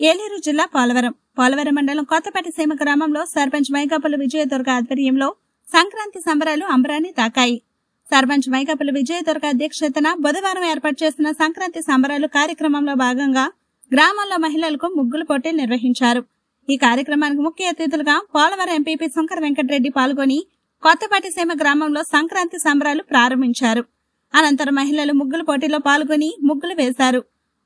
ఏలేరు జిల్లా పోలవరం. పోలవరం మండలం కొత్తపేట సీమ గ్రామంలో సర్పంచ్ మైకాపల్లి విజయదుర్గ ఆధ్వర్యంలో సంక్రాంతి సంబరాలు అంబరాన్ని తాకాయి. సర్పంచ్ మైకాపల్లి విజయదుర్గ అధ్యక్షతన బుధవారం ఏర్పాటు చేసిన సంక్రాంతి సంబరాలు కార్యక్రమంలో భాగంగా గ్రామంలో మహిళలకు ముగ్గులు పోటీలు నిర్వహించారు. ఈ కార్యక్రమానికి ముఖ్య అతిథులుగా పోలవరం ఎంపీపీ శంకర్ వెంకటరెడ్డి పాల్గొని కొత్తపాటి సీమ గ్రామంలో సంక్రాంతి సంబరాలు ప్రారంభించారు. అనంతరం మహిళలు ముగ్గుల పోటీలో పాల్గొని ముగ్గులు వేశారు.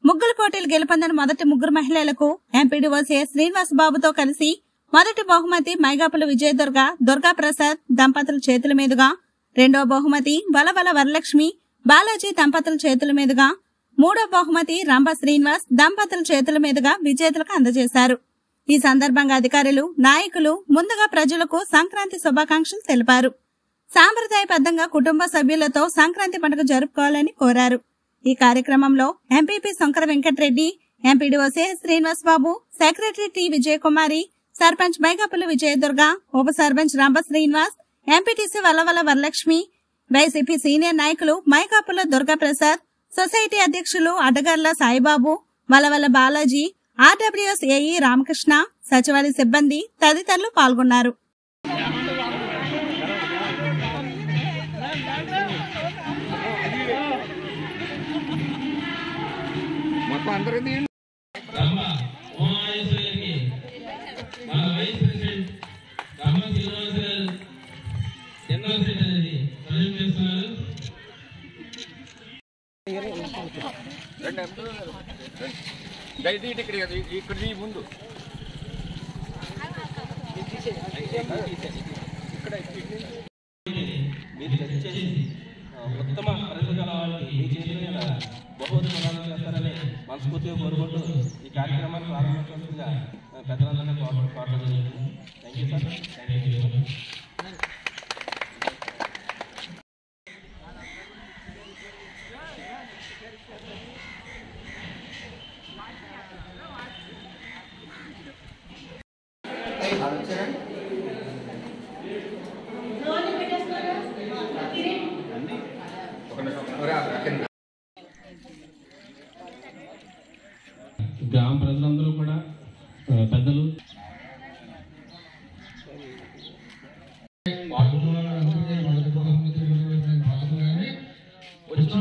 ముగ్గుల పోటీలు గెలుపొందిన మొదటి ముగ్గురు మహిళలకు ఎంపీడీఓ సిఎస్ శ్రీనివాస్ బాబుతో కలిసి మొదటి బహుమతి మైగాపుల విజయదుర్గ దుర్గా ప్రసాద్ దంపతుల చేతుల మీదుగా రెండో బహుమతి వలవల వరలక్ష్మి బాలాజీ దంపతుల చేతుల మీదుగా మూడో బహుమతి రంభ శ్రీనివాస్ దంపతుల చేతుల మీదుగా విజేతలకు అందజేశారు. ఈ సందర్భంగా అధికారులు నాయకులు ముందుగా ప్రజలకు సంక్రాంతి శుభాకాంక్షలు తెలిపారు. సాంప్రదాయబద్ధంగా కుటుంబ సభ్యులతో సంక్రాంతి పండుగ జరుపుకోవాలని కోరారు. ఈ కార్యక్రమంలో MPP Shankara Venkatareddy MPDO CS Srinivas Babu secretary T Vijayakumari sarpanch Maikapula Vijayadurga ఉప sarpanch Rambha Srinivas MPTC Vallavala Varalakshmi YCP senior నాయకులు మైకాపుల దుర్గాప్రసాద్ సొసైటీ అధ్యక్షులు అడగర్ల సాయిబాబు వలవల బాలాజీ ఆర్డబ్ల్యూఎస్ ఏఈ రామకృష్ణ సచివాలయ సిబ్బంది తదితరులు పాల్గొన్నారు. రండి. దయచేసి ఇక్కడ ఇక్కడ ముందు ఇక్కడ మీరు ఉత్తమ ప్రజలు గల మీ చేతుల బహుమతి ప్రదానం చేస్తారని మనస్ఫూర్తిగా కోరుకుంటూ ఈ కార్యక్రమాన్ని ప్రారంభించవలసిందిగా పెద్దలందరినీ కోరడం జరిగింది. థ్యాంక్ యూ సార్ గ్రామ ప్రజలందరూ కూడా పెద్దలు. వచ్చిన